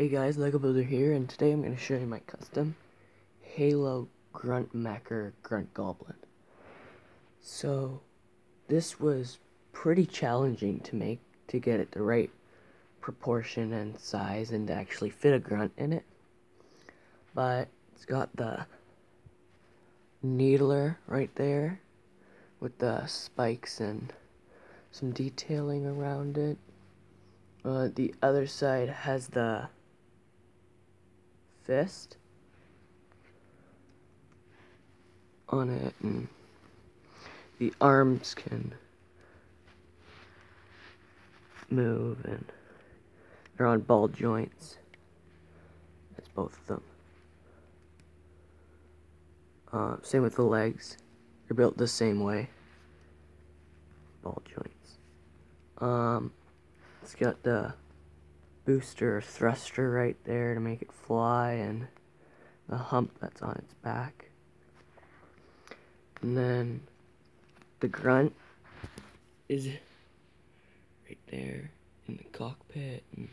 Hey guys, Lego Builder here, and today I'm going to show you my custom Halo Grunt Mecher Grunt Goblin. So, this was pretty challenging to make, to get it the right proportion and size and to actually fit a grunt in it. But, it's got the needler right there with the spikes and some detailing around it. Uh, the other side has the fist on it and the arms can move and they're on ball joints. That's both of them. Uh, same with the legs. They're built the same way. Ball joints. Um, it's got the booster or thruster right there to make it fly and the hump that's on its back. And then the grunt is right there in the cockpit. And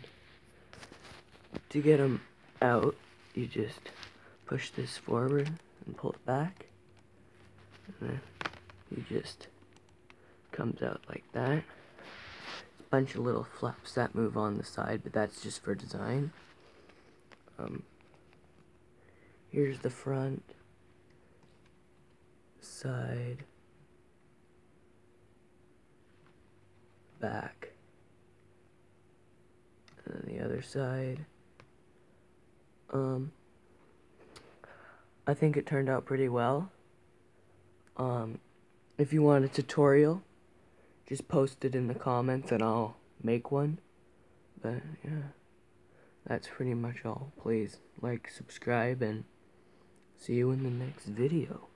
to get him out, you just push this forward and pull it back. And then he just comes out like that bunch of little flaps that move on the side, but that's just for design. Um, here's the front, side, back, and then the other side. Um, I think it turned out pretty well. Um, if you want a tutorial, just post it in the comments and I'll make one. But yeah, that's pretty much all. Please like, subscribe, and see you in the next video.